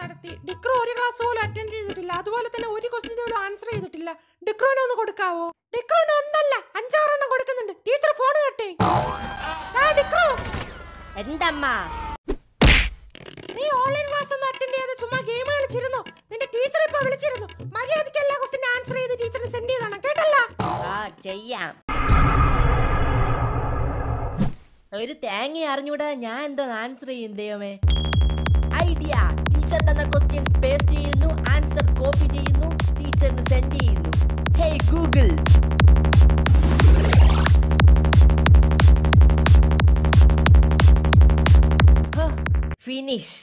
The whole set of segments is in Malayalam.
നടത്തി. ഡിക്രോ ഒരു ക്ലാസ് പോലും അറ്റൻഡ് ചെയ്തിട്ടില്ല. അതുപോലെ തന്നെ ഒരു ക്വസ്റ്റിന്റെ പോലും ആൻസർ ചെയ്തിട്ടില്ല. ഡിക്രോനെ ഒന്ന് കൊടുക്കാവോ? ഡിക്രോന് ഒന്നല്ല അഞ്ചാറെണ്ണം കൊടുക്കുന്നുണ്ട്. ടീച്ചർ ഫോൺ കട്ടേ ആ ഡിക്രോ. എന്തമ്മാ? നീ ഓൺലൈൻ ക്ലാസ് ഒന്നും അറ്റൻഡ് ചെയ്യാതെ ചുമ്മാ ഗെയിം കളിച്ചിരുന്നോ? നിന്റെ ടീച്ചർ ഇപ്പൊ വിളിച്ചിരുന്നു. മര്യാദയ്ക്ക് എല്ലാ ക്വസ്റ്റിന്റെ ആൻസർ ചെയ്ത് ടീച്ചറിന് സെൻഡ് ചെയ്താണ് കേട്ടല്ല? ആ ചെയ്യാം. ഒരു തേങ്ങ അറിഞ്ഞൂടാ ഞാൻ എന്തോ ആൻസർ ചെയ്യും ദൈവമേ? ഐഡിയ ടീച്ചർ തന്ന ക്വസ്റ്റ്യൻസ് പേസ്റ്റ് ചെയ്യുന്നു ആൻസർ കോപ്പി ചെയ്യുന്നു ടീച്ചറിന് സെൻഡ് ചെയ്യുന്നു. ഹേയ് ഗൂഗിൾ ഫിനിഷ്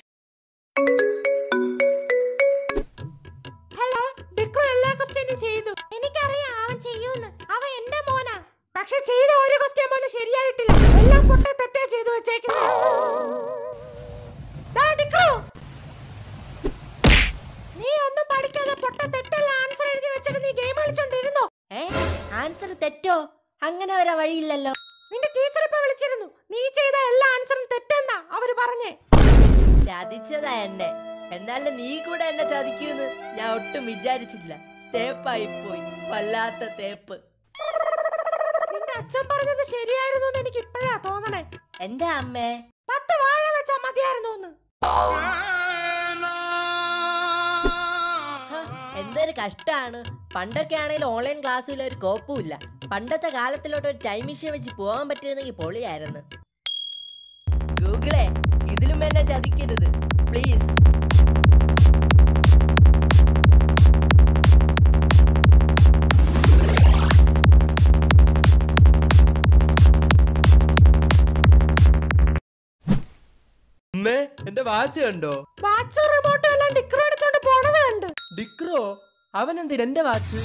ഹലോ ഡിക്രോ എല്ലാ ക്വസ്റ്റ്യനും ചെയ്തു. എനിക്കറിയാം അവൻ ചെയ്യൂന്ന്. അവൻ എന്റെ മോനാ. പക്ഷെ ചെയ്ത ഒരു ക്വസ്റ്റ്യൻ പോലും ശരിയായിട്ടില്ല. എല്ലാം പൊട്ട ചെയ്തു വെച്ചേക്കുന്നത് ആൻസർ തെറ്റോ? അങ്ങനെ വരാൻ വഴിയില്ലല്ലോ. നിന്റെ ടീച്ചർ ഇപ്പൊ വിളിച്ചിരുന്നു. നീ ചെയ്ത എല്ലാ ആൻസറും തെറ്റെന്നാ അവർ പറഞ്ഞേ. ചതിച്ചതാ എന്നെ. എന്നാലും നീ കൂടെ എന്നെ ചതിക്കൂന്ന് ഞാൻ ഒട്ടും വിചാരിച്ചില്ല തേപ്പായി പോയി. വല്ലാത്ത തേപ്പ്. നിന്റെ അച്ഛൻ പറഞ്ഞത് ശരിയായിരുന്നു എന്ന് എനിക്ക് ഇപ്പോഴാ തോന്നണേ. എന്താ അമ്മേ? പത്ത് വാഴ വെച്ചാ മതിയായിരുന്നു എന്തൊരു കഷ്ടമാണ് പണ്ടൊക്കെ ആണെങ്കിൽ ഓൺലൈൻ ക്ലാസ്സിൽ ഒരു കോപ്പുമില്ല പണ്ടത്തെ കാലത്തിലോട്ട് ഒരു ടൈം മെഷീൻ വെച്ച് പോകാൻ പറ്റിയിരുന്നെങ്കിൽ പൊളിയായിരുന്നു. ഗൂഗിളെ ഇതിലും എന്നെ ചതിക്കരുത്. പ്ലീസ് എന്റെ വാച്ച് കണ്ടോ? വാച്ച് റിമോട്ട് എല്ലാം ഡിക്രോ എടുത്തോണ്ട് പോണത് കണ്ട്. ഡിക്രോ? അവൻ എന്തിന് എന്റെ വാച്ച്